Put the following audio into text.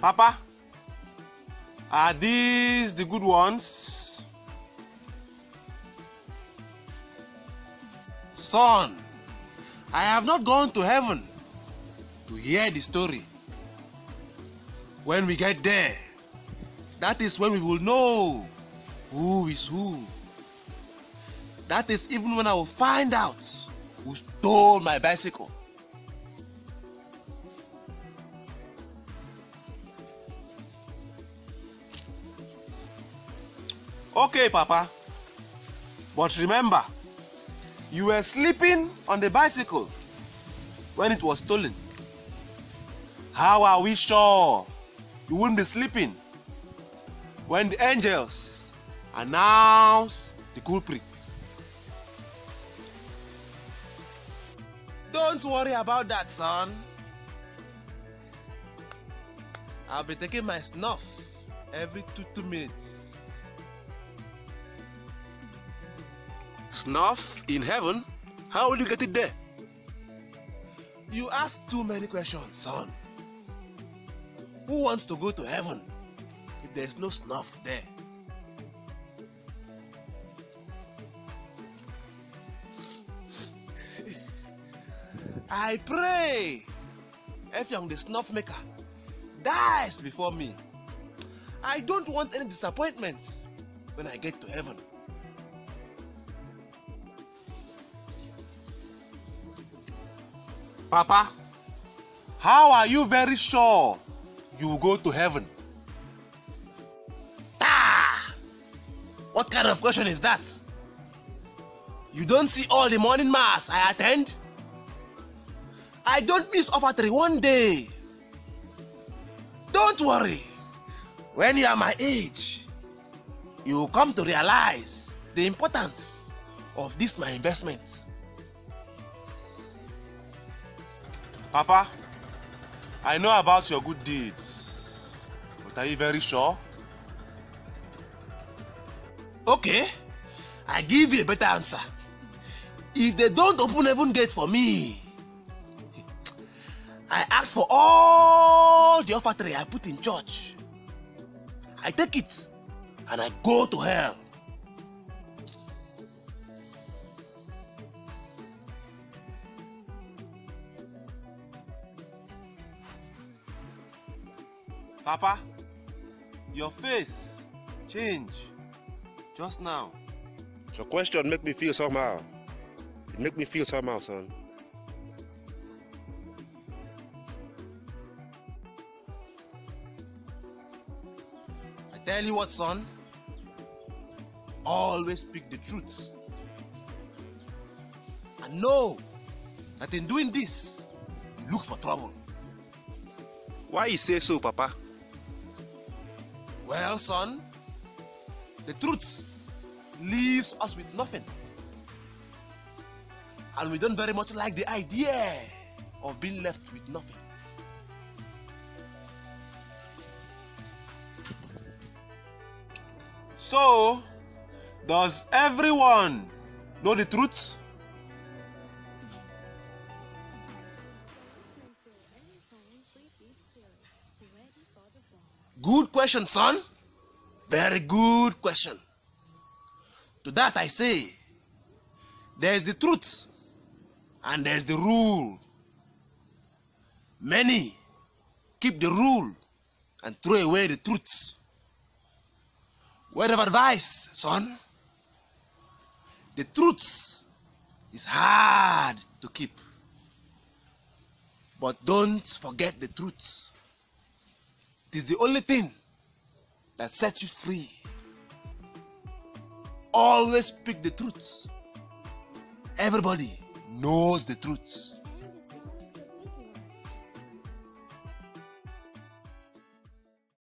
Papa, are these the good ones? Son, I have not gone to heaven to hear the story. When we get there, that is when we will know who is who. That is even when I will find out who stole my bicycle. Okay, Papa. But remember, you were sleeping on the bicycle when it was stolen. How are we sure you wouldn't be sleeping when the angels announce the culprits? Don't worry about that, son. I'll be taking my snuff every two two minutes. Snuff in heaven? How will you get it there? You ask too many questions, son. Who wants to go to heaven if there's no snuff there? I pray Efiong the snuff maker dies before me. I don't want any disappointments when I get to heaven. Papa, how are you very sure you will go to heaven? Ah! What kind of question is that? You don't see all the morning mass I attend? I don't miss offertory one day. Don't worry. When you are my age, you will come to realize the importance of this my investment. Papa, I know about your good deeds, but are you very sure? Okay, I give you a better answer. If they don't open heaven gate for me, I ask for all the offertory I put in church. I take it and I go to hell. Papa, your face change just now. Your question make me feel somehow. It make me feel somehow, son. I tell you what, son. Always speak the truth. And know that in doing this, you look for trouble. Why you say so, Papa? Well, son, the truth leaves us with nothing. And we don't very much like the idea of being left with nothing. So, does everyone know the truth? Good question, son. Very good question. To that I say, there's the truth and there's the rule. Many keep the rule and throw away the truth. Word of advice, son. The truth is hard to keep. But don't forget the truth. It is the only thing that sets you free. Always speak the truth. Everybody knows the truth.